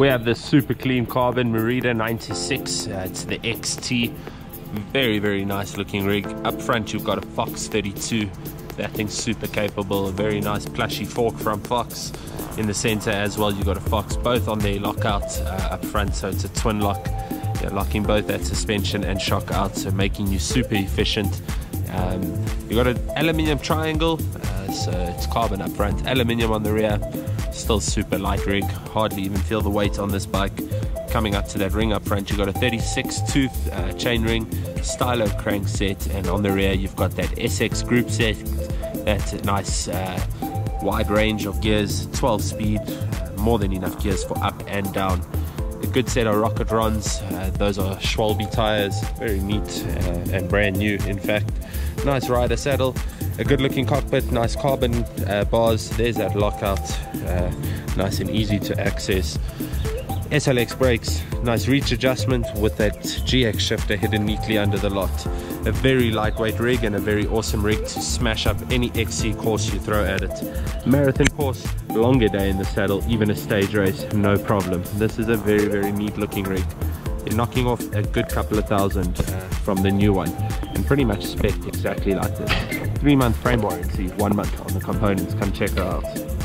We have this super clean carbon Merida 96. Uh, it's the XT. Very, very nice looking rig. Up front, you've got a Fox 32. That thing's super capable. A very nice plushy fork from Fox. In the center as well, you've got a Fox, both on their lockout uh, up front. So it's a twin lock. You're locking both that suspension and shock out, so making you super efficient. Um, you got an aluminium triangle, uh, so it's carbon up front, aluminium on the rear. Still super light rig, hardly even feel the weight on this bike. Coming up to that ring up front, you've got a 36 tooth uh, chain ring, stylo crank set, and on the rear you've got that SX group set. That nice uh, wide range of gears, 12 speed, more than enough gears for up and down a good set of rocket runs. Uh, those are Schwalbe tires, very neat uh, and brand new. In fact, nice rider saddle, a good looking cockpit, nice carbon uh, bars. There's that lockout, uh, nice and easy to access. SLX brakes, nice reach adjustment with that GX shifter hidden neatly under the lot. A very lightweight rig and a very awesome rig to smash up any XC course you throw at it. Marathon course, longer day in the saddle, even a stage race, no problem. This is a very, very neat looking rig. You're knocking off a good couple of thousand from the new one and pretty much spec exactly like this. Three month frame warranty, one month on the components, come check her out.